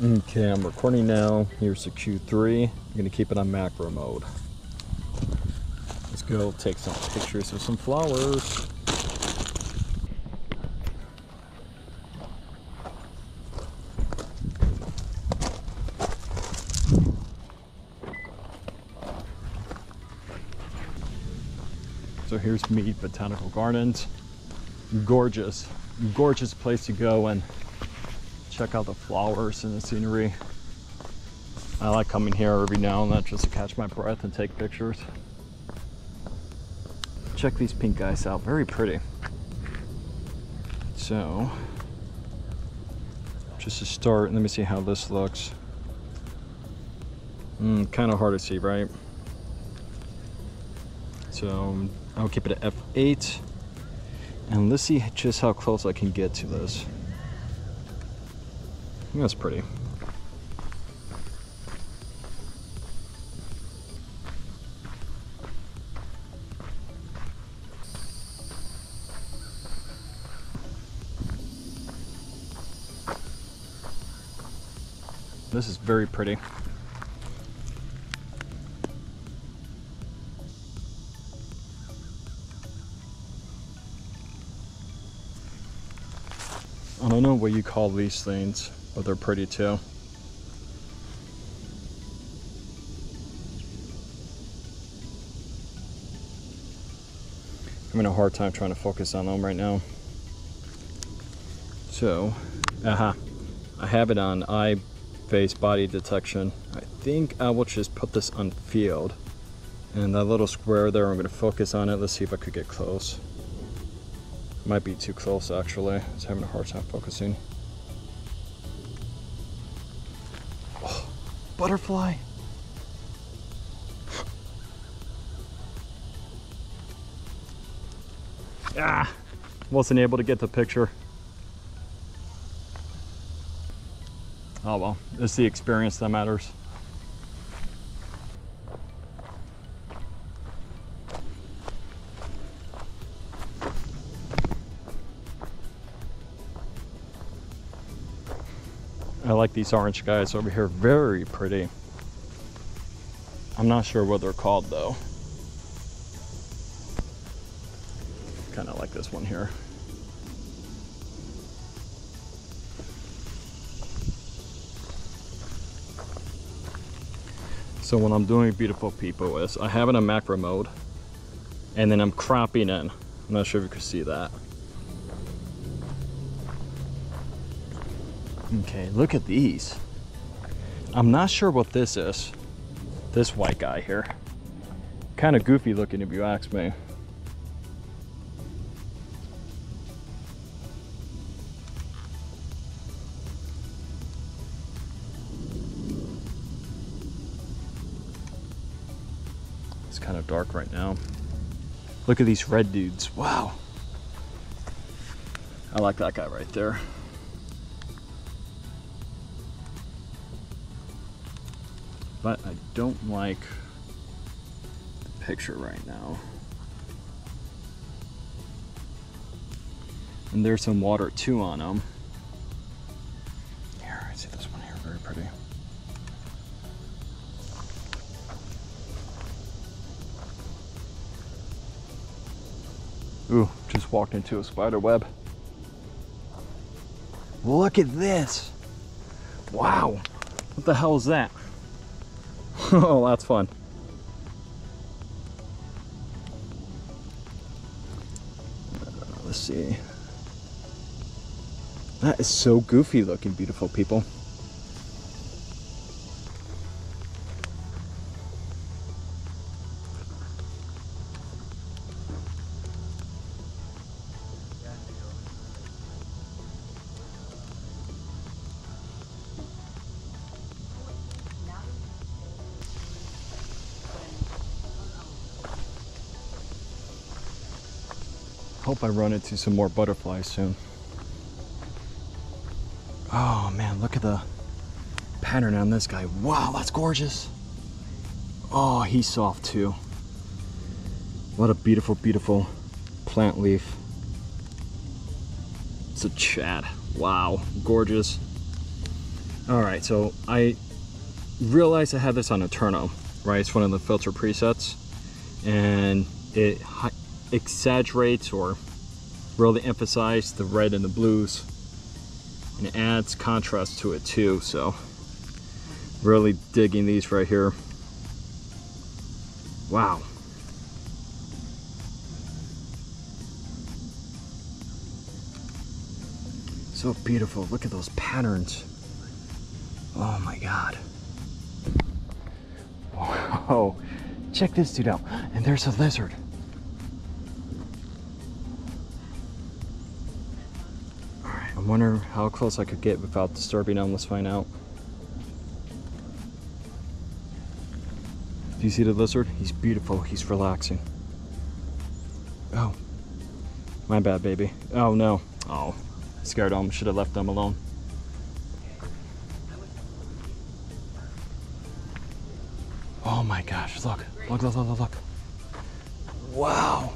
Mm, okay, I'm recording now. Here's the Q3. I'm gonna keep it on macro mode. Let's go take some pictures of some flowers. So here's Mead Botanical Gardens. Gorgeous, gorgeous place to go and check out the flowers and the scenery. I like coming here every now and then just to catch my breath and take pictures. Check these pink guys out, very pretty. So, just to start, let me see how this looks. Mm, kind of hard to see, right? So I'll keep it at f8. And let's see just how close I can get to this. That's pretty. This is very pretty. I don't know what you call these things, but they're pretty too. I'm having a hard time trying to focus on them right now. So, aha, uh -huh. I have it on eye face body detection. I think I will just put this on field. And that little square there, I'm gonna focus on it. Let's see if I could get close. Might be too close actually. I was having a hard time focusing. Butterfly. ah, wasn't able to get the picture. Oh well, it's the experience that matters. Like these orange guys over here, very pretty. I'm not sure what they're called though. Kind of like this one here. So when I'm doing beautiful people is I have it in macro mode and then I'm cropping in. I'm not sure if you can see that. Okay, look at these. I'm not sure what this is. This white guy here. Kind of goofy looking if you ask me. It's kind of dark right now. Look at these red dudes. Wow. I like that guy right there. But I don't like the picture right now. And there's some water too on them. Here, I see this one here, very pretty. Ooh, just walked into a spider web. Look at this. Wow. What the hell is that? oh, that's fun. Uh, let's see. That is so goofy looking, beautiful people. Hope I run into some more butterflies soon. Oh man, look at the pattern on this guy. Wow, that's gorgeous. Oh, he's soft too. What a beautiful, beautiful plant leaf. It's a Chad. Wow, gorgeous. All right, so I realized I had this on Eterno, right? It's one of the filter presets, and it exaggerates or really emphasizes the red and the blues, and it adds contrast to it too. So, really digging these right here. Wow. So beautiful. Look at those patterns. Oh my God. Whoa, check this dude out. And there's a lizard. I'm wondering how close I could get without disturbing him. Let's find out. Do you see the lizard? He's beautiful. He's relaxing. Oh, my bad, baby. Oh no. Oh, scared him. Should have left them alone. Oh my gosh, look, look, look, look, look. Wow.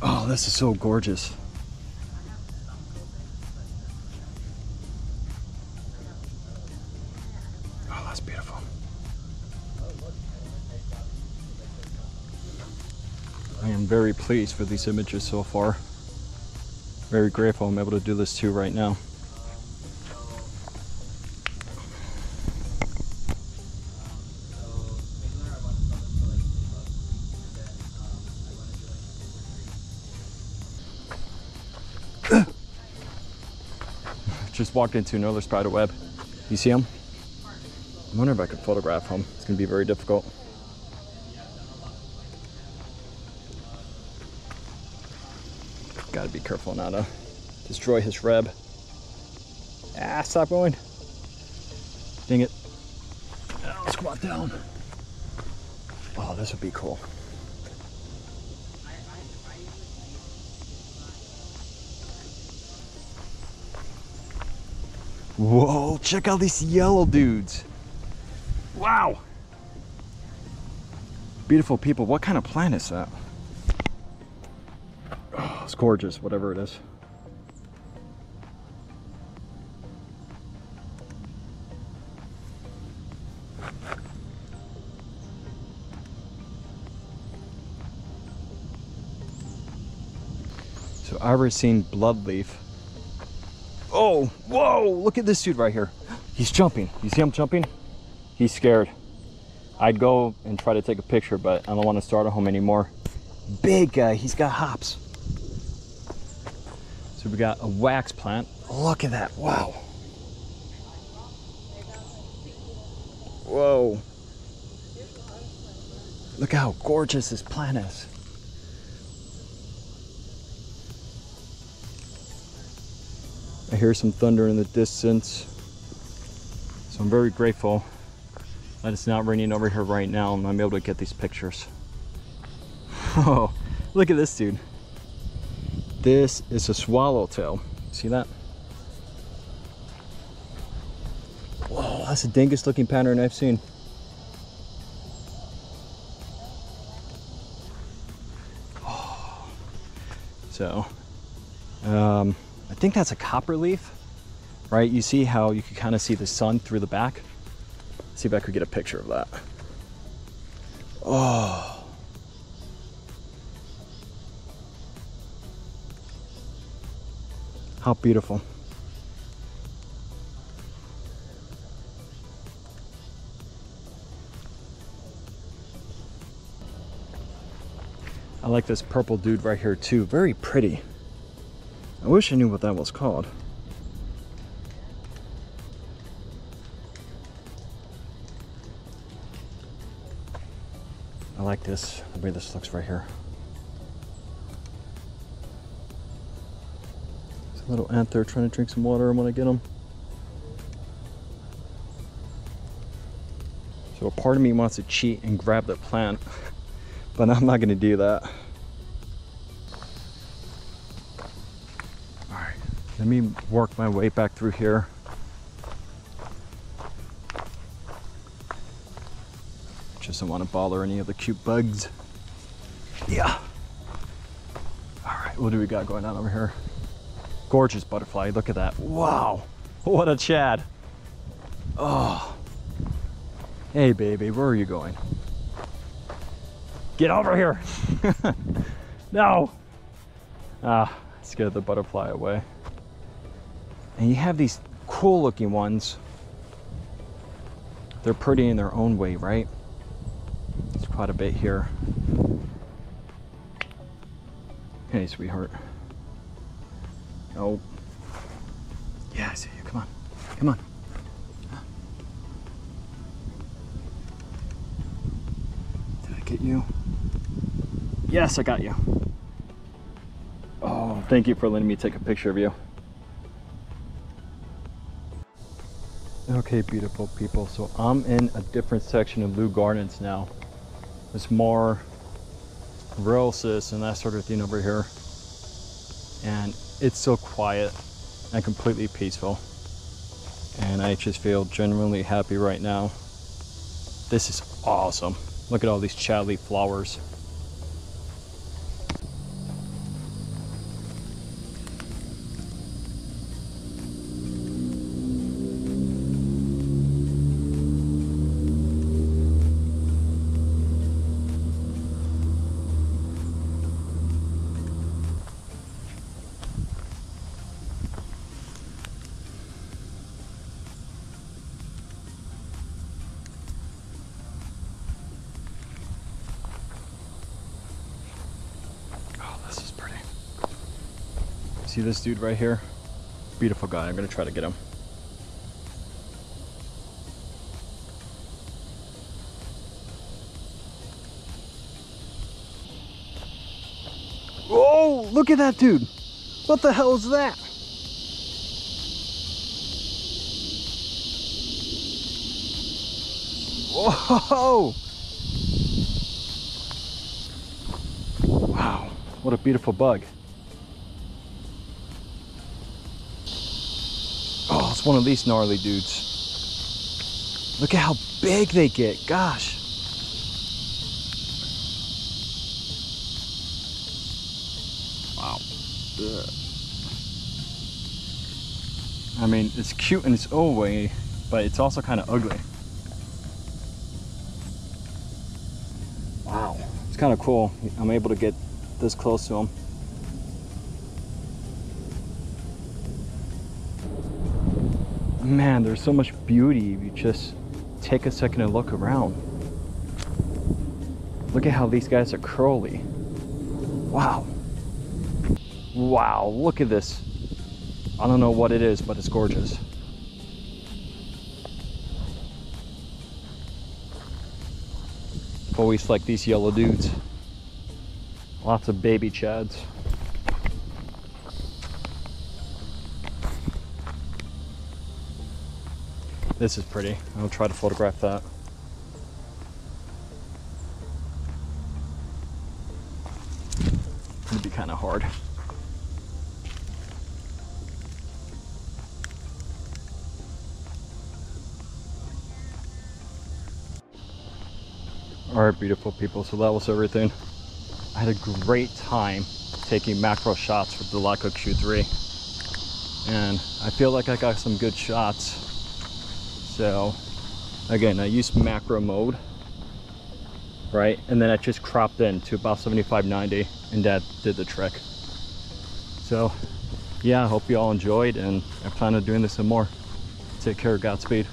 Oh, this is so gorgeous. Very pleased with these images so far. Very grateful I'm able to do this too right now. just walked into another spider web. You see him? I wonder if I could photograph him. It's gonna be very difficult. Gotta be careful not to destroy his reb. Ah, stop going. Dang it. Oh, squat down. Oh, this would be cool. Whoa, check out these yellow dudes. Wow. Beautiful people. What kind of plant is that? Gorgeous, whatever it is. So I've Iresine bloodleaf Oh, whoa, look at this dude right here. He's jumping. You see him jumping? He's scared. I'd go and try to take a picture, but I don't want to start a home anymore. Big guy, he's got hops. So we got a wax plant. Look at that, wow. Whoa. Look how gorgeous this plant is. I hear some thunder in the distance. So I'm very grateful that it's not raining over here right now and I'm able to get these pictures. Oh, look at this dude. This is a swallowtail. See that? Whoa, that's the dangest looking pattern I've seen. So, um, I think that's a copper leaf, right? You see how you can kind of see the sun through the back? Let's see if I could get a picture of that. Oh. How beautiful. I like this purple dude right here too. Very pretty. I wish I knew what that was called. I like this, the way this looks right here. Little ant there trying to drink some water when I get them. So a part of me wants to cheat and grab the plant, but I'm not gonna do that. All right, let me work my way back through here. Just don't want to bother any of the cute bugs. Yeah. All right, what do we got going on over here? Gorgeous butterfly, look at that. Wow. What a Chad. Oh. Hey, baby, where are you going? Get over here. no. Ah, scared the butterfly away. And you have these cool looking ones. They're pretty in their own way, right? There's quite a bit here. Hey, sweetheart. Oh. Yeah, I see you. Come on. Come on. Did I get you? Yes, I got you. Oh, thank you for letting me take a picture of you. Okay, beautiful people. So I'm in a different section of Leu Gardens now. It's more roses and that sort of thing over here. And it's so quiet and completely peaceful. And I just feel genuinely happy right now. This is awesome. Look at all these leaf flowers. See this dude right here? Beautiful guy. I'm gonna try to get him. Oh, look at that dude. What the hell is that? Whoa! Wow, what a beautiful bug. One of these gnarly dudes. Look at how big they get, gosh. Wow. I mean, it's cute in its own way, but it's also kind of ugly. Wow, it's kind of cool. I'm able to get this close to him. Man, there's so much beauty if you just take a second and look around. Look at how these guys are curly. Wow. Wow, look at this. I don't know what it is, but it's gorgeous. Always like these yellow dudes. Lots of baby chads. This is pretty. I'll try to photograph that. It'd be kind of hard. All right, beautiful people. So that was everything. I had a great time taking macro shots with the Leica Q3. And I feel like I got some good shots. So again, I used macro mode, right? And then I just cropped in to about 75, 90 and that did the trick. So yeah, I hope you all enjoyed and I plan on doing this some more. Take care, Godspeed.